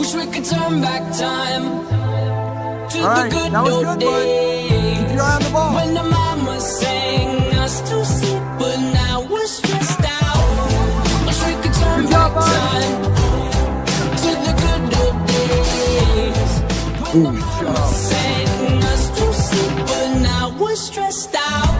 Wish we could turn back time to All right, the good old good, days. Keep your eye on the ball. When the mama sang us to sleep, but now we're stressed out. Wish we could turn Good back bud. time to the good old days. When the mama sang us to sleep, but now we're stressed out.